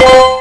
you